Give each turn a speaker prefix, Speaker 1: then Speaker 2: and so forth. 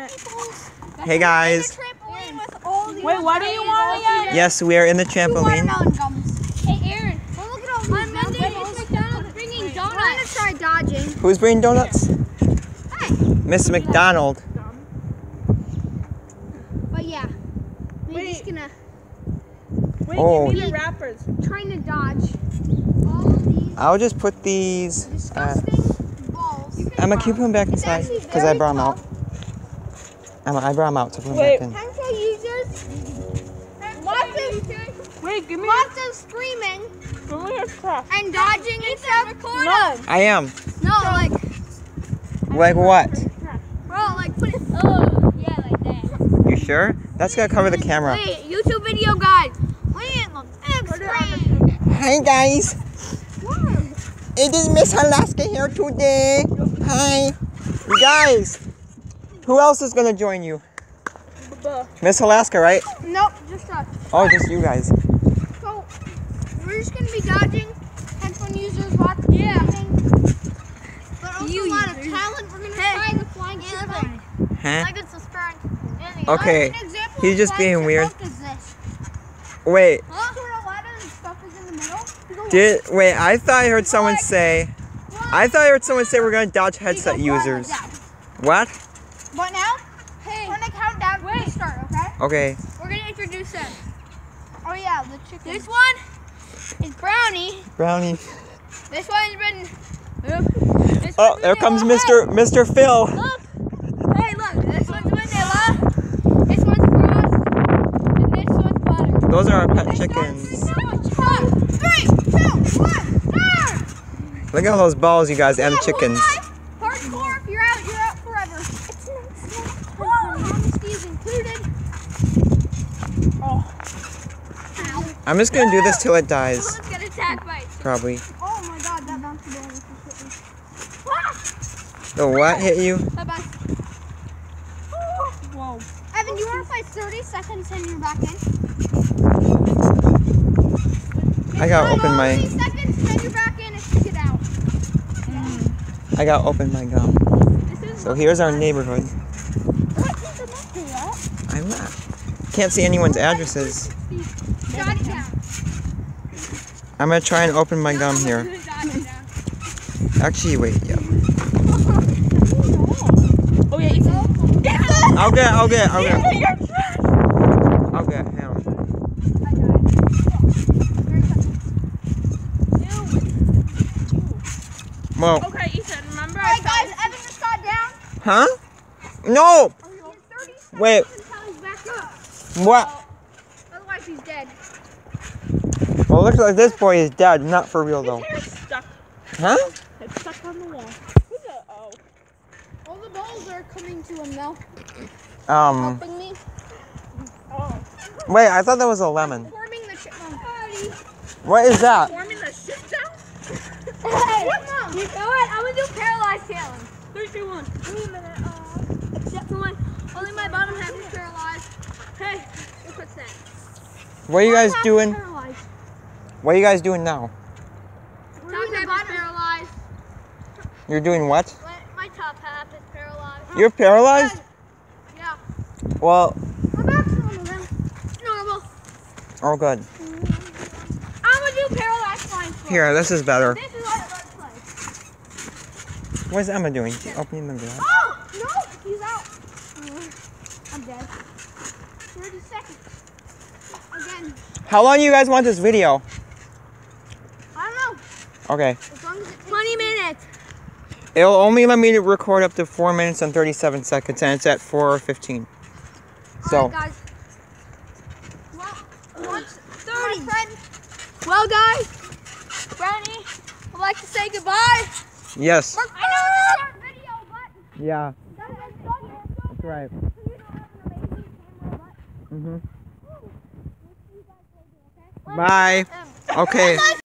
Speaker 1: Hey guys.
Speaker 2: Wait, what do you want again?
Speaker 1: Yes, we are in the trampoline.
Speaker 3: Hey, Aaron. Well, look at all these. On Monday, Miss McDonald's bringing
Speaker 4: We're
Speaker 3: donuts.
Speaker 4: gonna try dodging.
Speaker 1: Who's bringing donuts?
Speaker 4: Hey.
Speaker 1: Miss McDonald.
Speaker 4: But yeah, we're
Speaker 2: Wait.
Speaker 4: just gonna
Speaker 2: Wait,
Speaker 1: Oh.
Speaker 2: give me the wrappers.
Speaker 4: trying to dodge all of these
Speaker 1: I'll just put these. Uh,
Speaker 4: disgusting balls.
Speaker 1: Emma, can you put them back inside? Because I brought them out.
Speaker 4: Tough.
Speaker 1: Emma, I brought them out to put them
Speaker 2: Wait.
Speaker 1: back in.
Speaker 4: Pencil users, lots of
Speaker 2: Wait, give me
Speaker 4: lots of screaming
Speaker 2: give me your stuff.
Speaker 4: and dodging and stuff.
Speaker 2: No.
Speaker 1: I am.
Speaker 4: No, like
Speaker 1: Like what?
Speaker 4: bro, like put it.
Speaker 3: Oh, yeah, like that.
Speaker 1: You sure? That's gonna cover the camera.
Speaker 4: Wait, YouTube video guide. Wait, look, big screen.
Speaker 1: Hi guys. What? It is Miss Alaska here today. Hi. You guys. Who else is gonna join you? Miss Alaska, right?
Speaker 4: Nope, just us.
Speaker 1: Oh, just you guys.
Speaker 4: So we're just gonna be dodging headphone users, lots of
Speaker 3: Yeah.
Speaker 4: screaming, but also
Speaker 3: You
Speaker 4: a lot of talent. We're gonna try the flying chipmunk.
Speaker 1: Huh?
Speaker 4: Like it's a sprint.
Speaker 1: Okay,
Speaker 4: An
Speaker 1: he's just being weird.
Speaker 4: chipmunk Is this?
Speaker 1: Wait,
Speaker 4: Huh? Where a lot of stuff is in the middle. You go
Speaker 1: did wait? I thought I heard someone say. I thought I heard someone say we're gonna dodge headset users.
Speaker 4: that.
Speaker 1: What?
Speaker 4: Now, hey, when I count down, we start. Okay.
Speaker 1: Okay.
Speaker 4: We're gonna introduce them. Oh yeah, the chicken. This one is Brownie.
Speaker 1: Brownie.
Speaker 4: This one's been. This
Speaker 1: Oh,
Speaker 4: one's
Speaker 1: there
Speaker 4: Vanilla.
Speaker 1: comes Mr. Mr. Phil.
Speaker 4: Look. Hey, look. This one's vanilla. This one's frost. And this one's butter.
Speaker 1: Those are our pet
Speaker 4: This
Speaker 1: chickens.
Speaker 4: one's Five, three, two, one, start.
Speaker 1: Look at all those balls, you guys, and the chickens.
Speaker 4: Hardcore. If you're out, you're out forever. It's nice. Honesty is included.
Speaker 2: Oh.
Speaker 4: Ow.
Speaker 1: I'm just gonna do this till it dies.
Speaker 4: Get attacked by. a
Speaker 1: Probably.
Speaker 4: Oh my god, that bouncy ball hit me.
Speaker 1: The what hit you?
Speaker 4: Bouncy.
Speaker 2: Whoa.
Speaker 4: Evan, do you want to play 30 seconds and you're back in?
Speaker 1: I gotta open
Speaker 4: 30
Speaker 1: my.
Speaker 4: seconds then you're back in if you get out.
Speaker 1: I gotta open my gum. So here's our neighborhood. Not. Can't see anyone's addresses.
Speaker 4: Jot it down.
Speaker 1: I'm gonna try and open my gum here.
Speaker 4: Jot it down.
Speaker 1: Actually, wait. Yeah.
Speaker 2: Oh yeah, Ethan.
Speaker 1: I'll get. I'll get. I'll get. I'll get him.
Speaker 4: I.
Speaker 1: Well,
Speaker 2: Okay, Ethan. Remember I
Speaker 4: Alright guys, Evan just got down.
Speaker 1: huh? No.
Speaker 4: He has 30 seconds
Speaker 1: Wait.
Speaker 4: until he's back up.
Speaker 1: What?
Speaker 4: Otherwise he's dead.
Speaker 1: Well, it looks like this boy is dead. Not for real though.
Speaker 2: His hair's stuck.
Speaker 1: Huh?
Speaker 2: It's stuck on the wall. Who's the oh?
Speaker 4: All the balls are coming to him now.
Speaker 1: Um.
Speaker 4: Helping me.
Speaker 2: Oh.
Speaker 1: Wait. I thought that was a lemon.
Speaker 4: Forming the chipmunk.
Speaker 1: What is that?
Speaker 2: Forming the shit down.
Speaker 4: Hey, you know what? I'm gonna do paralyzed challenge.
Speaker 2: Three, two, one.
Speaker 4: Wait a minute. Uh, except for my, only my bottom half is paralyzed. Hey, look what's that?
Speaker 1: What are you guys
Speaker 4: Bottom half is
Speaker 1: doing?
Speaker 4: Paralyzed.
Speaker 1: What are you guys doing now?
Speaker 4: Top half is paralyzed.
Speaker 1: You're doing what?
Speaker 4: My, my top half is paralyzed.
Speaker 1: You're paralyzed?
Speaker 4: Yeah.
Speaker 1: Well,
Speaker 4: My back's normal now. Normal.
Speaker 1: oh good.
Speaker 4: I'm gonna do paralyzed flying.
Speaker 1: Here, this is better.
Speaker 4: This is what it looks.
Speaker 1: What's Emma doing? She's opening the door.
Speaker 4: Oh no, he's out. I'm dead. 30 seconds. Again.
Speaker 1: How long do you guys want this video?
Speaker 4: I don't know.
Speaker 1: Okay.
Speaker 4: As long as it 20 minutes.
Speaker 1: It'll only let me record up to 4 minutes and 37 seconds, and it's at 4.15. So,
Speaker 4: Alright, guys. Well, once 30. Friend. Well, guys, Brownie would like to say goodbye.
Speaker 1: yes.
Speaker 4: I know it's a short video, but
Speaker 1: Yeah,
Speaker 4: that was fun.
Speaker 1: that's right.
Speaker 4: You don't have an amazing camera, but
Speaker 1: hmm
Speaker 4: we'll see you guys later, okay?
Speaker 1: Bye. Okay.